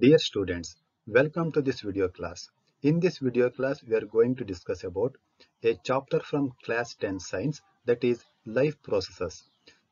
Dear students, welcome to this video class. In this video class, we are going to discuss about a chapter from class 10 science that is life processes.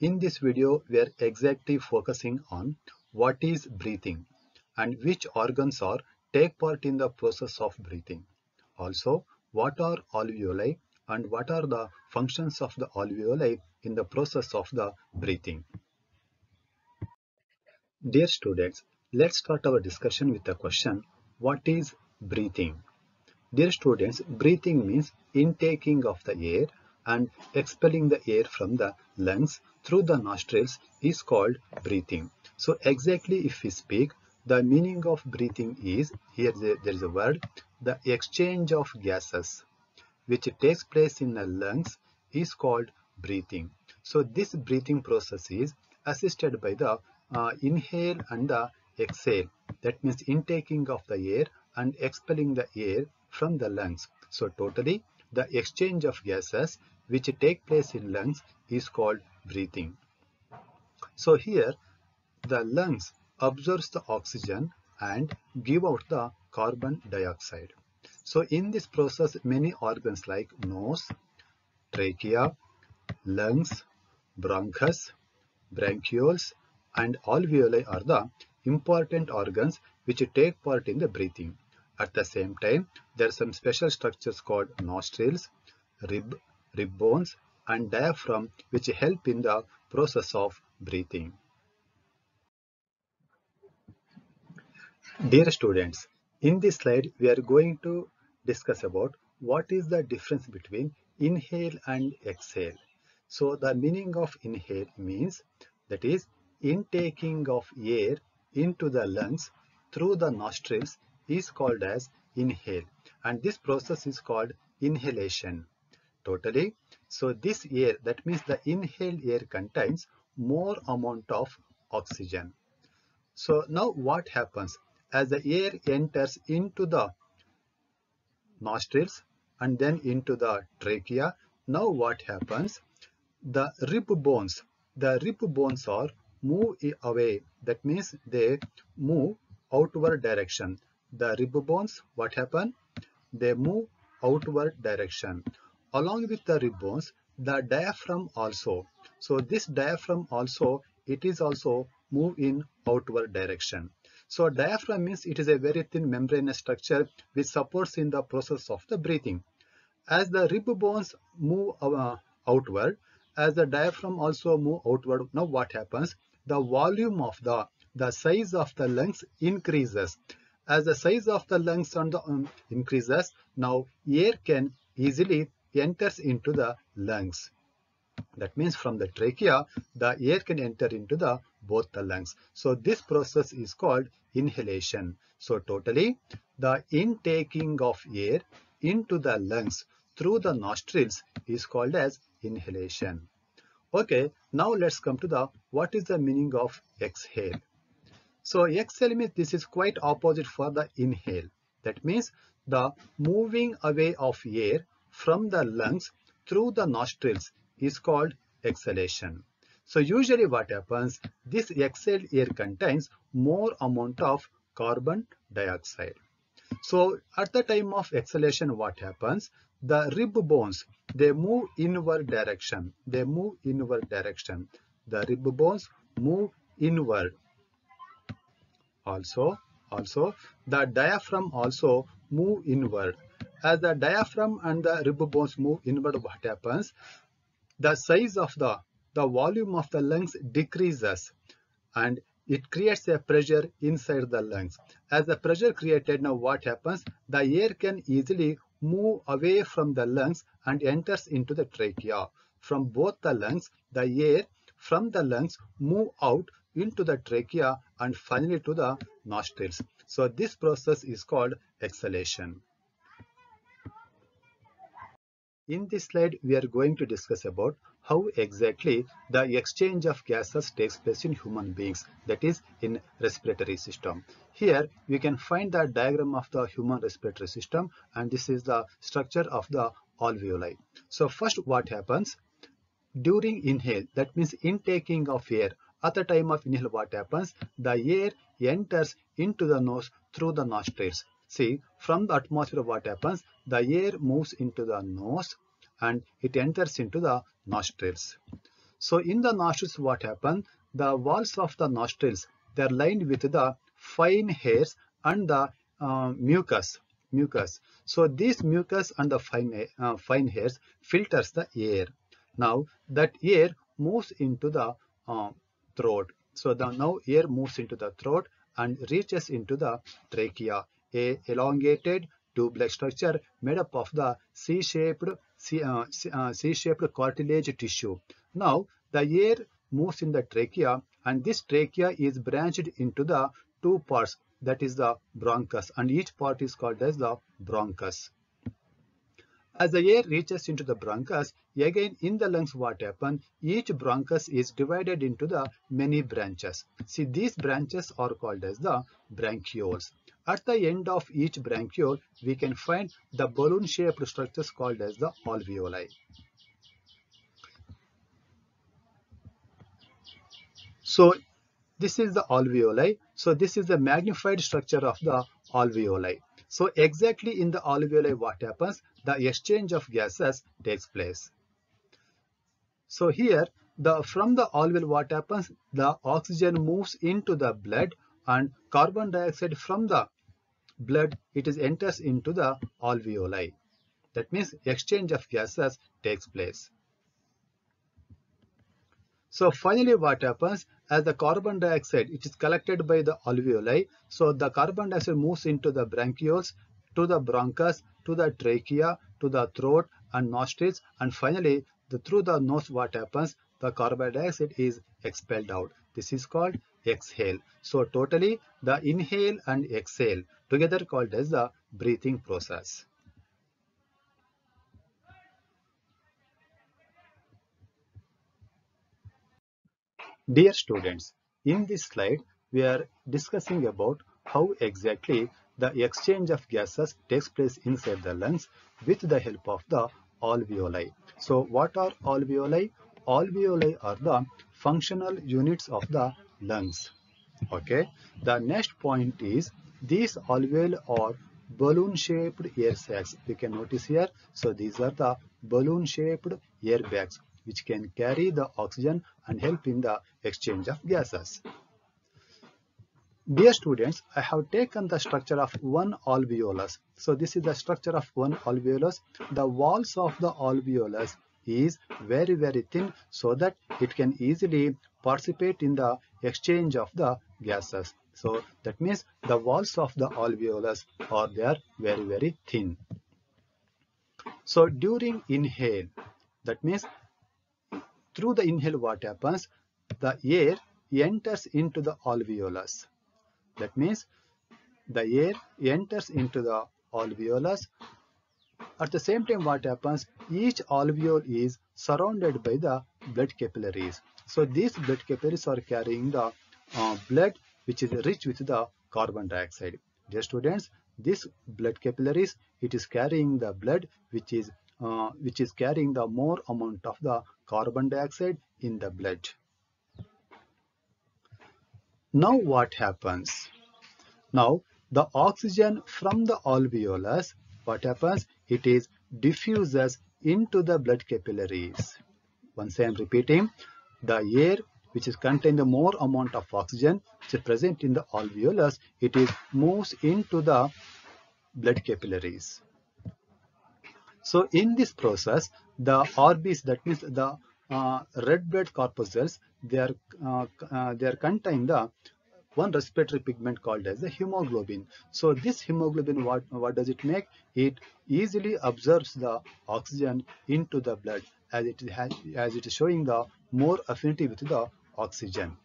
In this video, we are exactly focusing on what is breathing and which organs are take part in the process of breathing. Also, what are alveoli and what are the functions of the alveoli in the process of the breathing. Dear students, let's start our discussion with the question, what is breathing? Dear students, breathing means intaking of the air and expelling the air from the lungs through the nostrils is called breathing. So exactly if we speak, the meaning of breathing is, here there is a word, the exchange of gases which takes place in the lungs is called breathing. So this breathing process is assisted by the uh, inhale and the exhale. That means intaking of the air and expelling the air from the lungs. So totally the exchange of gases which take place in lungs is called breathing. So here the lungs absorbs the oxygen and give out the carbon dioxide. So in this process many organs like nose, trachea, lungs, bronchus, bronchioles and alveoli are the important organs which take part in the breathing. At the same time, there are some special structures called nostrils, rib, rib bones and diaphragm which help in the process of breathing. Dear students, in this slide we are going to discuss about what is the difference between inhale and exhale. So the meaning of inhale means that is intaking of air into the lungs through the nostrils is called as inhale. And this process is called inhalation. Totally. So this air that means the inhaled air contains more amount of oxygen. So now what happens? As the air enters into the nostrils and then into the trachea now what happens? The rib bones the rib bones are move away. That means they move outward direction. The rib bones, what happen? They move outward direction. Along with the rib bones, the diaphragm also. So this diaphragm also, it is also move in outward direction. So diaphragm means it is a very thin membranous structure which supports in the process of the breathing. As the rib bones move uh, outward, as the diaphragm also move outward, now what happens? The volume of the, the size of the lungs increases. As the size of the lungs on the, um, increases, now air can easily enters into the lungs. That means from the trachea, the air can enter into the both the lungs. So this process is called inhalation. So totally, the intaking of air into the lungs through the nostrils is called as inhalation. Okay, now let's come to the what is the meaning of exhale. So exhale means this is quite opposite for the inhale. That means the moving away of air from the lungs through the nostrils is called exhalation. So usually what happens, this exhaled air contains more amount of carbon dioxide. So at the time of exhalation what happens, the rib bones, they move inward direction. They move inward direction. The rib bones move inward. Also, also the diaphragm also move inward. As the diaphragm and the rib bones move inward, what happens? The size of the, the volume of the lungs decreases and it creates a pressure inside the lungs. As the pressure created, now what happens? The air can easily move away from the lungs and enters into the trachea. From both the lungs, the air from the lungs move out into the trachea and finally to the nostrils. So this process is called exhalation. In this slide, we are going to discuss about how exactly the exchange of gases takes place in human beings, that is in respiratory system. Here, we can find the diagram of the human respiratory system and this is the structure of the alveoli. So first what happens? During inhale, that means intaking of air At the time of inhale, what happens? The air enters into the nose through the nostrils. See, from the atmosphere, what happens? The air moves into the nose and it enters into the nostrils. So in the nostrils, what happens? The walls of the nostrils, they are lined with the fine hairs and the uh, mucus. Mucus. So these mucus and the fine, uh, fine hairs filters the air. Now that air moves into the uh, throat. So the now air moves into the throat and reaches into the trachea, a elongated tube-like structure made up of the C-shaped Uh, uh, C-shaped cartilage tissue. Now the air moves in the trachea and this trachea is branched into the two parts that is the bronchus and each part is called as the bronchus. As the air reaches into the bronchus, again in the lungs what happens? Each bronchus is divided into the many branches. See these branches are called as the bronchioles. At the end of each bronchiole, we can find the balloon-shaped structures called as the alveoli. So this is the alveoli. So this is the magnified structure of the alveoli. So exactly in the alveoli what happens? The exchange of gases takes place. So here the from the alveoli what happens? The oxygen moves into the blood and carbon dioxide from the blood it is enters into the alveoli. That means exchange of gases takes place. So finally what happens as the carbon dioxide it is collected by the alveoli. So the carbon dioxide moves into the bronchioles, to the bronchus, to the trachea, to the throat and nostrils and finally the, through the nose what happens the carbon dioxide is expelled out. This is called exhale. So totally the inhale and exhale together called as the breathing process. Dear students, in this slide, we are discussing about how exactly the exchange of gases takes place inside the lungs with the help of the alveoli. So what are alveoli? Alveoli are the functional units of the lungs. Okay. The next point is these alveoli or balloon-shaped air sacs. You can notice here. So these are the balloon-shaped air bags which can carry the oxygen and help in the exchange of gases. Dear students, I have taken the structure of one alveolus. So this is the structure of one alveolus. The walls of the alveolus is very very thin so that it can easily participate in the exchange of the gases. So that means the walls of the alveolus are there very very thin. So during inhale, that means through the inhale what happens? The air enters into the alveolus. That means the air enters into the alveolus. At the same time what happens? Each alveole is surrounded by the blood capillaries. So these blood capillaries are carrying the uh, blood which is rich with the carbon dioxide. Dear students, this blood capillaries, it is carrying the blood which is uh, which is carrying the more amount of the carbon dioxide in the blood. Now what happens? Now the oxygen from the alveolus, what happens? It is diffuses into the blood capillaries. Once I am repeating, the air which is contain the more amount of oxygen which is present in the alveolus, it is moves into the blood capillaries. So in this process, the RBs, that means the uh, red blood corpuscles, they are uh, uh, they are contain the one respiratory pigment called as the hemoglobin. So this hemoglobin, what what does it make? It easily absorbs the oxygen into the blood as it has as it is showing the more affinity with the oxygen.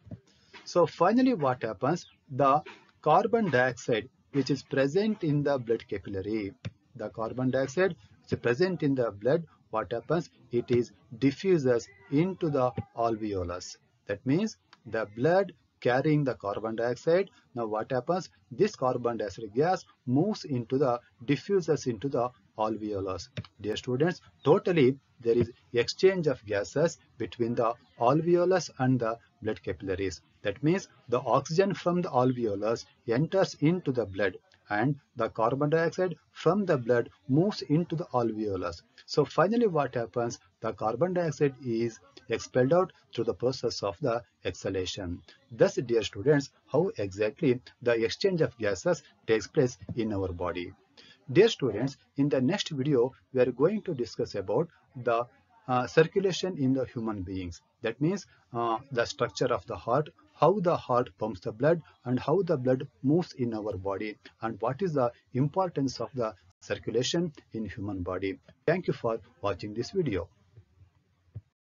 So finally, what happens? The carbon dioxide which is present in the blood capillary, the carbon dioxide is present in the blood, what happens? It is diffuses into the alveolus. That means the blood carrying the carbon dioxide. Now what happens? This carbon dioxide gas moves into the diffuses into the alveolus. Dear students, totally there is exchange of gases between the alveolus and the blood capillaries. That means the oxygen from the alveolus enters into the blood and the carbon dioxide from the blood moves into the alveolus. So finally what happens? The carbon dioxide is expelled out through the process of the exhalation. Thus, dear students, how exactly the exchange of gases takes place in our body. Dear students, in the next video, we are going to discuss about the uh, circulation in the human beings. That means uh, the structure of the heart, how the heart pumps the blood and how the blood moves in our body and what is the importance of the circulation in human body. Thank you for watching this video.